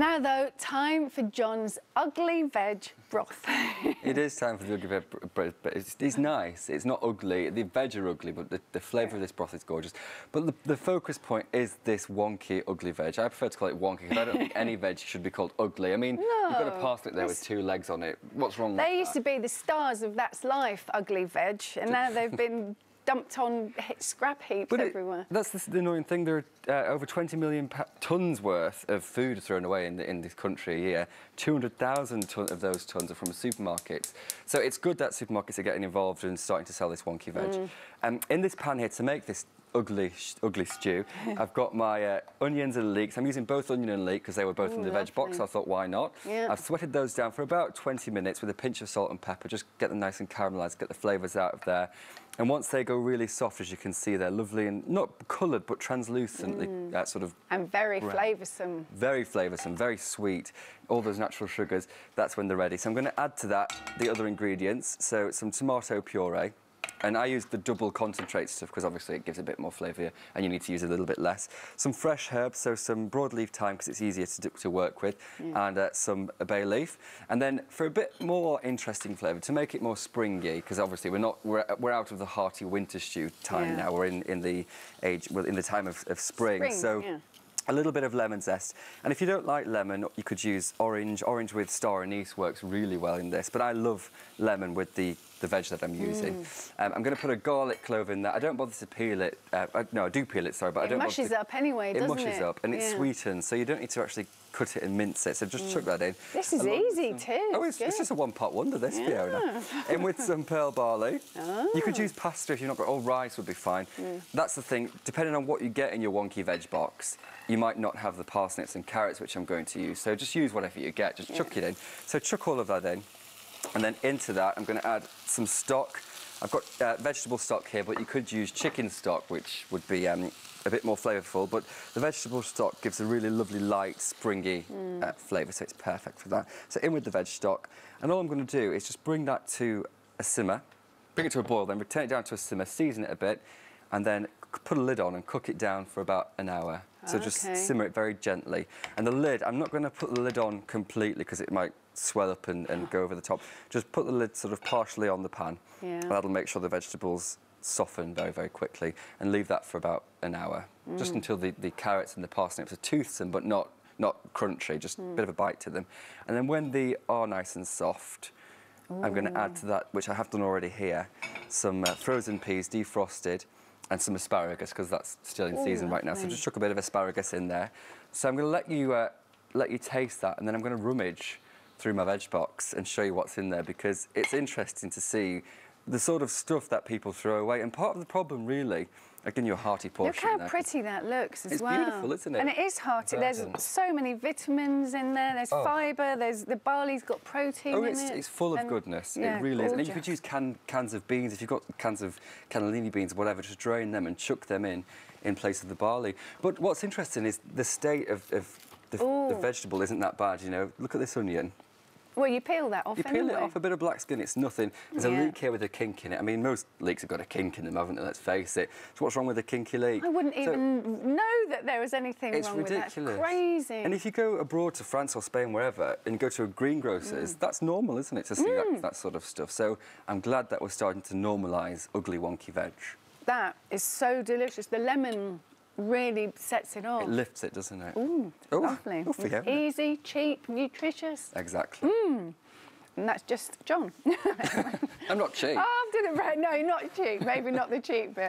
Now, though, time for John's ugly veg broth. it is time for the ugly veg broth, but it's, it's, nice. It's not ugly. The veg are ugly, but the, the flavour of this broth is gorgeous. But the, the, focus point is this wonky, ugly veg. I prefer to call it wonky because I don't think any veg should be called ugly. I mean, no, you've got a parsnip there with two legs on it. What's wrong they with that? They used to be the stars of That's Life, ugly veg, and now they've been dumped on scrap heaps but everywhere. It, that's the, the, annoying thing. There are uh, over 20 million tonnes worth of food thrown away in, the, in this country a year. 200,000 ton of those tonnes are from supermarkets. So it's good that supermarkets are getting involved and starting to sell this wonky veg. Mm. Um, in this pan here, to make this ugly, ugly stew. I've got my uh, onions and leeks. I'm using both onion and leek because they were both Ooh, in the lovely. veg box. I thought, why not? Yeah. I've sweated those down for about 20 minutes with a pinch of salt and pepper. Just get them nice and caramelised, get the flavours out of there. And once they go really soft, as you can see, they're lovely and not coloured, but translucently mm. uh, sort of... And very flavoursome. Very flavoursome, very sweet. All those natural sugars, that's when they're ready. So I'm going to add to that the other ingredients. So some tomato puree. And I use the double concentrate stuff because obviously it gives a bit more flavour and you need to use a little bit less. Some fresh herbs, so some broadleaf thyme because it's easier to, do, to work with, yeah. and uh, some bay leaf. And then for a bit more interesting flavour, to make it more springy, because obviously we're not we're, we're out of the hearty winter stew time yeah. now. We're in, in the age, well, in the time of, of spring. spring so. Yeah a little bit of lemon zest. And if you don't like lemon, you could use orange. Orange with star anise works really well in this, but I love lemon with the, the veg that I'm using. Mm. Um, I'm going to put a garlic clove in there. I don't bother to peel it. Uh, I, no, I do peel it, sorry, but it I don't mushes to, up anyway, doesn't it? mushes up, and yeah. it sweetens, so you don't need to actually cut it and mince it. So just mm. chuck that in. This is easy some, too. Oh, it's, it's, just a one-pot wonder, this, yeah. Fiona. In with some pearl barley. Oh. You could use pasta if you're not got, or rice would be fine. Mm. That's the thing, depending on what you get in your wonky veg box, you might not have the parsnips and carrots, which I'm going to use. So just use whatever you get, just yeah. chuck it in. So chuck all of that in. And then into that, I'm going to add some stock. I've got uh, vegetable stock here, but you could use chicken stock, which would be um, a bit more flavourful. But the vegetable stock gives a really lovely, light, springy mm. uh, flavour, so it's perfect for that. So in with the veg stock. And all I'm going to do is just bring that to a simmer, bring it to a boil, then return it down to a simmer, season it a bit, and then put a lid on and cook it down for about an hour. So okay. just simmer it very gently. And the lid, I'm not going to put the lid on completely because it might swell up and, and go over the top. Just put the lid sort of partially on the pan. Yeah. that'll make sure the vegetables soften very, very quickly and leave that for about an hour, mm. just until the, the carrots and the parsnips are toothsome but not, not crunchy, just mm. a bit of a bite to them. And then when they are nice and soft, Ooh. I'm going to add to that, which I have done already here, some uh, frozen peas defrosted, and some asparagus because that's still in Ooh, season right now. So just chuck a bit of asparagus in there. So I'm going to let you uh, let you taste that, and then I'm going to rummage through my veg box and show you what's in there because it's interesting to see the sort of stuff that people throw away. And part of the problem, really, Again, your hearty portion. Look how there. pretty that looks as it's well. It's beautiful, isn't it? And it is hearty. There's so many vitamins in there. There's oh. fibre. There's the barley's got protein oh, in it's, it. it's full of and, goodness. Yeah, it really gorgeous. is. And you could use can, cans of beans. If you've got cans of cannellini beans or whatever, just drain them and chuck them in in place of the barley. But what's interesting is the state of, of the, the vegetable isn't that bad. You know, look at this onion. Well, you peel that off You peel anyway. it off, a bit of black skin, it's nothing. There's yeah. a leek here with a kink in it. I mean, most leeks have got a kink in them, haven't they? Let's face it. So what's wrong with a kinky leek? I wouldn't so, even know that there was anything it's wrong ridiculous. with that. It's crazy. And if you go abroad to France or Spain, wherever, and go to a greengrocer's, mm. that's normal, isn't it, to see mm. that, that sort of stuff. So I'm glad that we're starting to normalise ugly, wonky veg. That is so delicious. The lemon really sets it off. It lifts it, doesn't it? Ooh, oh, lovely. Oh, easy, cheap, nutritious. Exactly. Mm. And that's just John. I'm not cheap. Oh, I'm doing it right. No, you're not cheap. Maybe not the cheap bit.